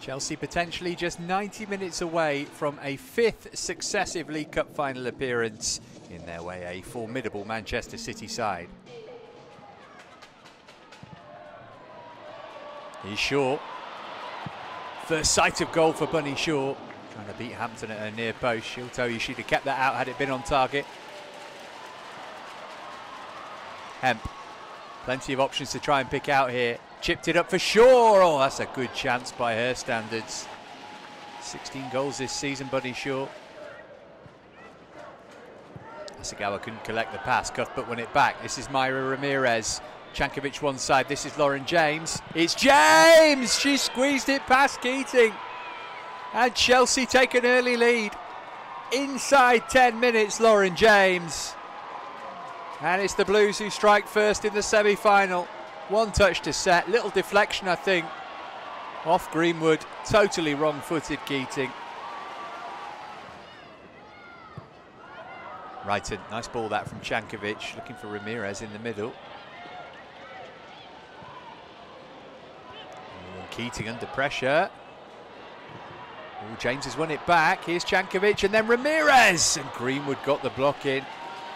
Chelsea potentially just 90 minutes away from a fifth successive League Cup final appearance in their way a formidable Manchester City side. He's short. First sight of goal for Bunny Shaw. Trying to beat Hampton at her near post. She'll tell you she'd have kept that out had it been on target. Hemp. Plenty of options to try and pick out here. Chipped it up for Shaw. Oh, that's a good chance by her standards. 16 goals this season, Bunny Shaw. Hasegawa couldn't collect the pass. Cuthbert won it back. This is Mayra Ramirez. Čanković one side. This is Lauren James. It's James! She squeezed it past Keating. And Chelsea take an early lead. Inside 10 minutes, Lauren James. And it's the Blues who strike first in the semi-final. One touch to set, little deflection I think. Off Greenwood, totally wrong-footed Keating. Righton, nice ball that from Čanković. looking for Ramirez in the middle. Keating under pressure. Ooh, James has won it back. Here's Čanković and then Ramirez. And Greenwood got the block in.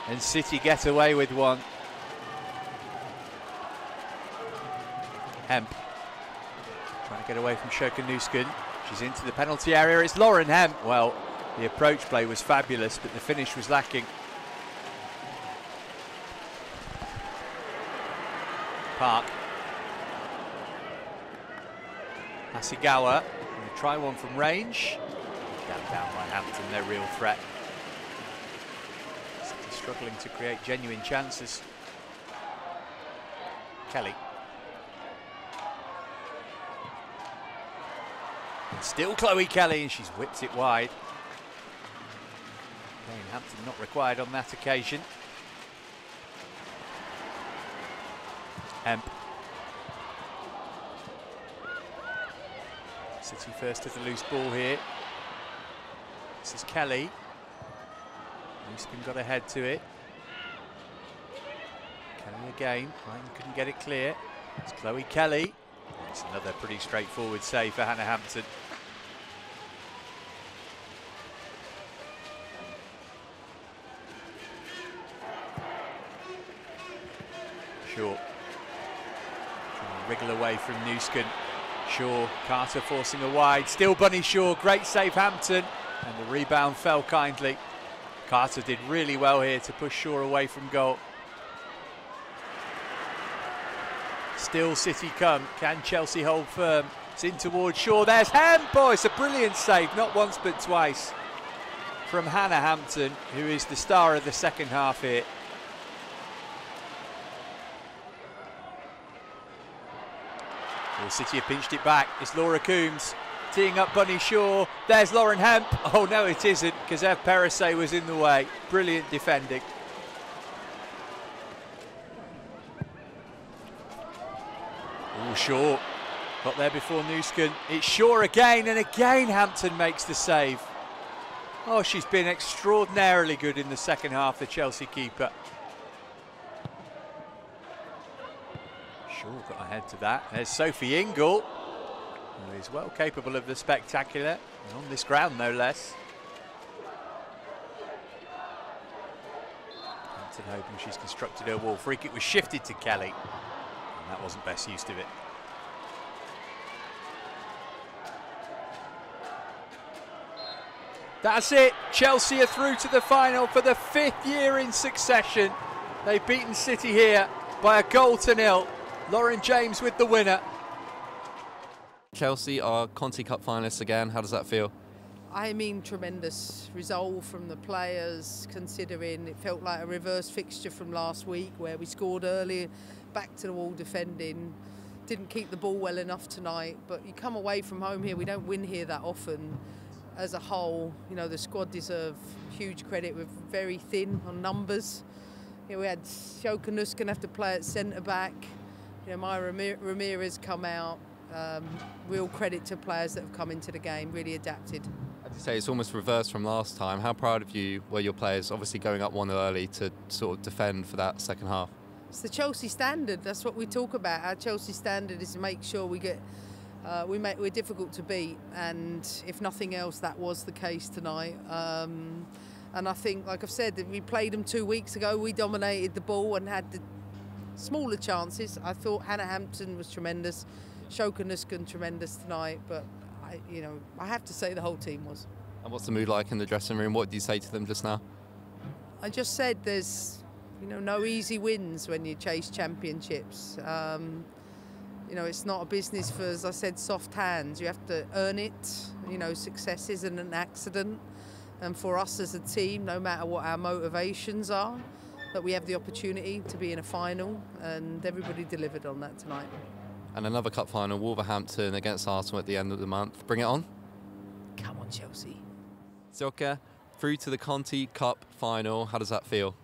And City get away with one. Hemp. Trying to get away from Sjoeke Nüsken. She's into the penalty area. It's Lauren Hemp. Well, the approach play was fabulous, but the finish was lacking. Park. Hasegawa. Try one from range. Down, down by Hampton, their real threat. Struggling to create genuine chances. Kelly. Still Chloe Kelly, and she's whipped it wide. Again, Hampton not required on that occasion. Hemp. City first with the loose ball here. This is Kelly. Nüsken got ahead to it. Kelly again. Ryan couldn't get it clear. It's Chloe Kelly. It's another pretty straightforward save for Hannah Hampton. Short. Wriggle away from Nüsken. Shaw, Carter forcing a wide. Still Bunny Shaw, great save Hampton. And the rebound fell kindly. Carter did really well here to push Shaw away from goal. Still City come. Can Chelsea hold firm? It's in towards Shaw. There's Hemp. Oh, it's a brilliant save. Not once but twice from Hannah Hampton, who is the star of the second half here. Well, City have pinched it back. It's Laura Coombs teeing up Bunny Shaw. There's Lauren Hemp. Oh, no, it isn't, because Eve Perisset was in the way. Brilliant defending. Oh, Shaw got there before Nüsken. It's Shaw again, and again Hampton makes the save. Oh, she's been extraordinarily good in the second half, the Chelsea keeper. To that. There's Sophie Ingle, who is well capable of the spectacular, on this ground no less. Hampton hoping she's constructed her wall. Free kick was shifted to Kelly, and that wasn't best use of it. That's it. Chelsea are through to the final for the fifth year in succession. They've beaten City here by a goal to nil. Lauren James with the winner. Chelsea are Conti Cup finalists again. How does that feel? I mean, tremendous resolve from the players, considering it felt like a reverse fixture from last week where we scored early, back to the wall defending, didn't keep the ball well enough tonight. But you come away from home here, we don't win here that often. As a whole, you know, the squad deserve huge credit. We're very thin on numbers. You know, we had Sjoeke Nüsken have to play at centre back. You know, Ramirez come out. Um, real credit to players that have come into the game, really adapted. As you say, it's almost reversed from last time. How proud of you were your players, obviously going up one early to sort of defend for that second half? It's the Chelsea standard. That's what we talk about. Our Chelsea standard is to make sure we get Uh, we make, we're difficult to beat, and if nothing else, that was the case tonight. Um, and I think, like I've said, that we played them two weeks ago. We dominated the ball and had the smaller chances. I thought Hannah Hampton was tremendous, Sjoeke Nüsken tremendous tonight, but I, you know, I have to say the whole team was. And what's the mood like in the dressing room? What do you say to them just now? I just said there's, you know, no easy wins when you chase championships. Um, you know, it's not a business for, as I said, soft hands. You have to earn it. You know, success isn't an accident. And for us as a team, no matter what our motivations are, that we have the opportunity to be in a final, and everybody delivered on that tonight. And another cup final, Wolverhampton against Arsenal at the end of the month. Bring it on. Come on, Chelsea. Sjoeke, through to the Conti Cup final. How does that feel?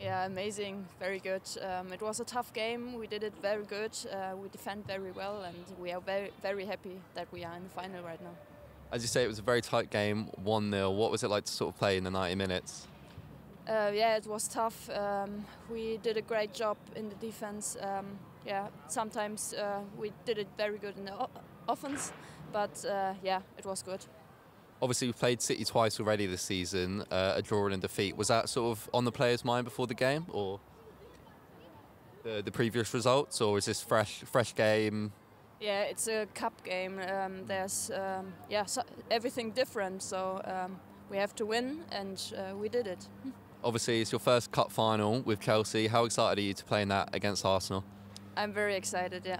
Yeah, amazing, very good. Um, it was a tough game. We did it very good. Uh, we defend very well, and we are very, very happy that we are in the final right now. As you say, it was a very tight game, 1 0. What was it like to sort of play in the 90 minutes? Uh, yeah, it was tough. Um, we did a great job in the defense. Um, yeah, sometimes uh, we did it very good in the offense, but uh, yeah, it was good. Obviously, we've played City twice already this season, uh, a draw and a defeat. Was that sort of on the players' mind before the game, or the, the previous results, or is this fresh, fresh game? Yeah, it's a cup game. Um, there's um, yeah so everything different, so um, we have to win, and uh, we did it. Obviously, it's your first cup final with Chelsea. How excited are you to play in that against Arsenal? I'm very excited. Yeah.